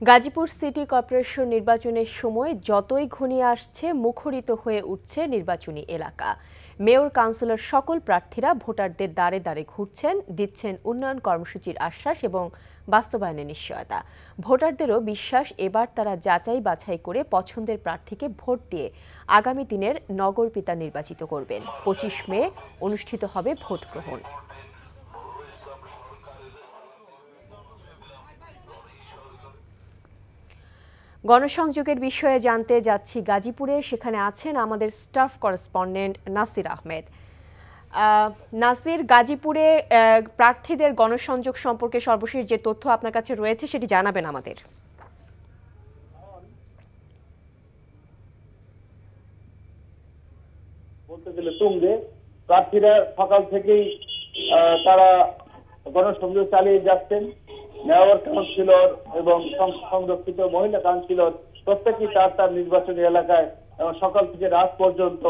Gazipur city corporation নির্বাচনের সময় যতই ঘনিয়ে আসছে, মুখরিত হয়ে উঠছে নির্বাচনী এলাকা। মেয়র, কাউন্সিলর সকল প্রার্থীরা ভোটারদের দ্বারে দ্বারে ঘুরছেন, দিচ্ছেন উন্নয়ন কর্মসূচির আশ্বাস এবং বাস্তবায়নের নিশ্চয়তা। ভোটারদেরও বিশ্বাস, এবার তারা যাচাই বাছাই করে পছন্দের প্রার্থীকে ভোট দিয়ে আগামী দিনের নগর পিতা নির্বাচিত করবেন। পঁচিশ মে অনুষ্ঠিত হবে ভোট গ্রহণ গণসংযোগের বিষয়ে জানতে যাচ্ছি গাজীপুরে। সেখানে আছেন আমাদের স্টাফ করেসপন্ডেন্ট নাসির আহমেদ। নাসির, গাজীপুরে প্রার্থীদের গণসংযোগ সম্পর্কে সর্বশেষ যে তথ্য আপনার কাছে রয়েছে, সেটি জানাবেন আমাদের। প্রার্থীরা সকাল থেকেই তারা গণসংযোগ চালিয়ে যাচ্ছেন। মেয়র কাউন্সিলর এবং সংরক্ষিত মহিলা কাউন্সিলর প্রত্যেকেই তার তার নির্বাচনী এলাকায় সকাল থেকে রাত পর্যন্ত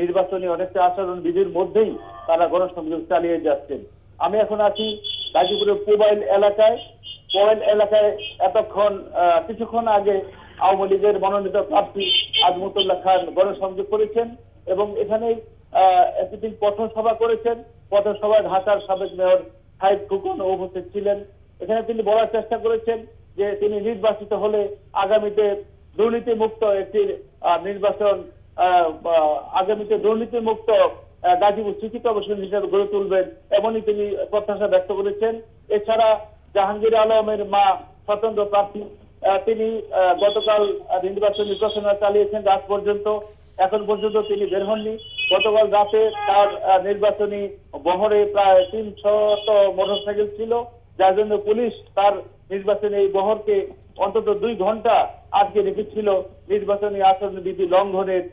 নির্বাচনী অনেকটা আচরণ বিধির মধ্যেই তারা গণসংযোগ চালিয়ে যাচ্ছেন। আমি এখন আছি গাজীপুরের মোবাইল এলাকায়। মোবাইল এলাকায় এতক্ষণ কিছুক্ষণ আগে আওয়ামী লীগের মনোনীত প্রার্থী আজমতুল্লাহ খান গণসংযোগ করেছেন এবং এখানেই একদিন পথসভা করেছেন। পথসভায় ঢাকার সাবেক মেয়র সাহেব খুকন উপস্থিত ছিলেন। এখানে তিনি বলার চেষ্টা করেছেন যে তিনি নির্বাচিত হলে আগামীতে দুর্নীতি মুক্ত একটি নির্বাচন আগামীতে দুর্নীতি মুক্ত গাজীপুর সিটি কর্পোরেশন হিসেবে গড়ে তুলবেন এমনই তিনি প্রত্যাশা ব্যক্ত করেছেন। এছাড়া জাহাঙ্গীর আলমের মা স্বতন্ত্র প্রার্থী তিনি গতকাল নির্বাচনী প্রচারণা চালিয়েছেন রাত পর্যন্ত। এখন পর্যন্ত তিনি বের হননি। গতকাল রাতে তার নির্বাচনী বহরে প্রায় তিনশত মোটরসাইকেল ছিল। যার জন্য পুলিশ তার নির্বাচনী বহরকে অন্তত দুই ঘণ্টা আটকে রেখেছিল নির্বাচনী আচরণ বিধি লঙ্ঘনের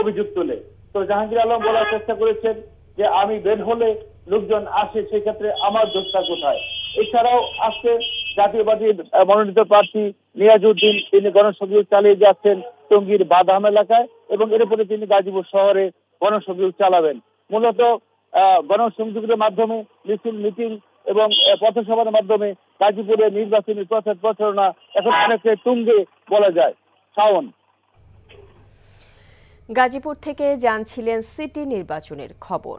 অভিযোগ তুলে। তো জাহাঙ্গীর আলম বলার চেষ্টা করেছেন যে আমি বের হলে লোকজন আসে সেক্ষেত্রে আমার দোষটা কোথায়? এছাড়াও আজকে জাতীয়বাদী মনোনীত প্রার্থী নিয়াজউদ্দিন, তিনি গণসংযোগ চালিয়ে যাচ্ছেন টঙ্গীর বাদাম এলাকায় এবং এর উপরে তিনি গাজীপুর শহরে গণসংযোগ চালাবেন। মূলত গণসংযোগের মাধ্যমে মিছিল, মিটিং এবং পথসভার মাধ্যমে গাজীপুরের নির্বাচনী প্রচার প্রচারণা এখন তুঙ্গে বলা যায়। শাওন। গাজীপুর থেকে জানছিলেন সিটি নির্বাচনের খবর।